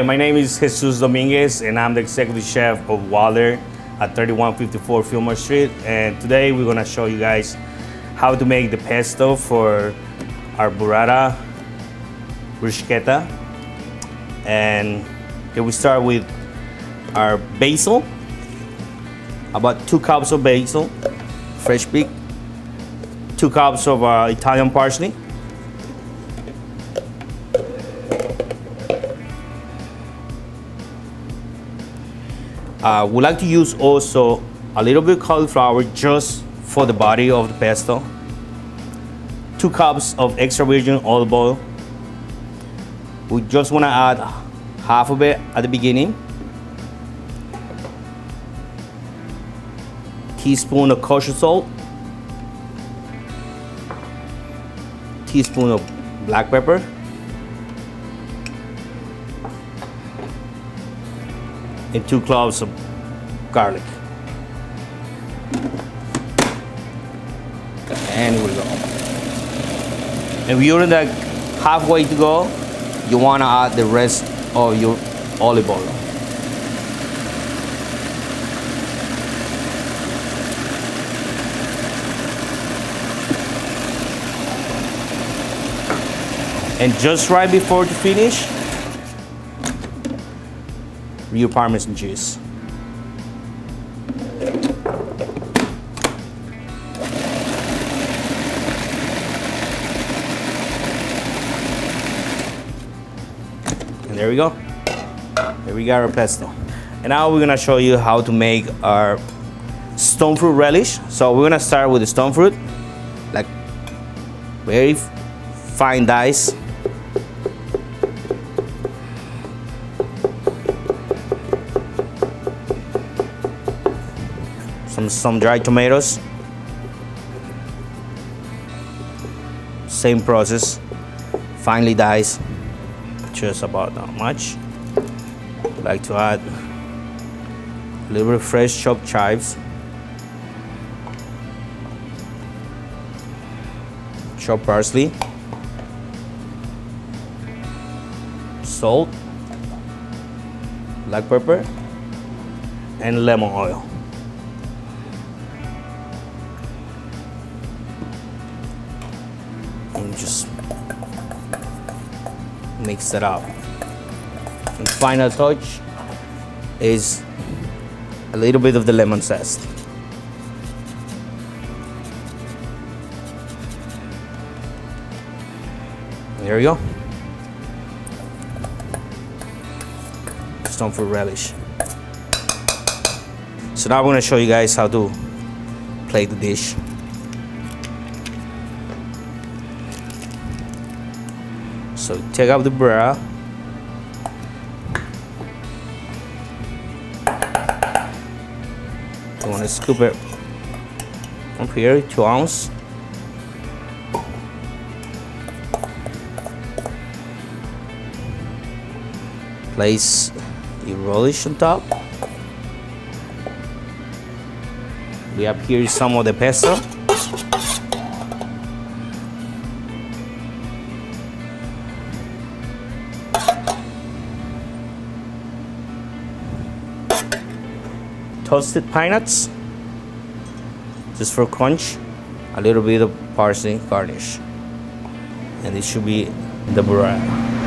Hi, my name is Jesus Dominguez, and I'm the executive chef of Wilder at 3154 Fillmore Street. And today we're gonna show you guys how to make the pesto for our burrata bruschetta. And here we start with our basil, about two cups of basil, fresh picked, two cups of uh, Italian parsley, Uh, we like to use also a little bit cauliflower just for the body of the pesto. Two cups of extra virgin olive oil. We just want to add half of it at the beginning. Teaspoon of kosher salt. Teaspoon of black pepper. And two cloves of garlic. And we go. And you're in the halfway to go, you wanna add the rest of your olive oil. And just right before to finish, real Parmesan cheese. And there we go. There we got our pesto. And now we're gonna show you how to make our stone fruit relish. So we're gonna start with the stone fruit, like very fine dice. Some some dried tomatoes. Same process. Finely diced. Just about that much. Like to add a little bit fresh chopped chives. Chopped parsley. Salt. Black pepper. And lemon oil just mix it up. And final touch is a little bit of the lemon zest. There you go. Stone for relish. So now I'm to show you guys how to plate the dish. So take out the bra. You want to scoop it from here, two ounce. Place the relish on top. We have here some of the pesto. Toasted pine nuts just for crunch a little bit of parsley garnish. And this should be the burrata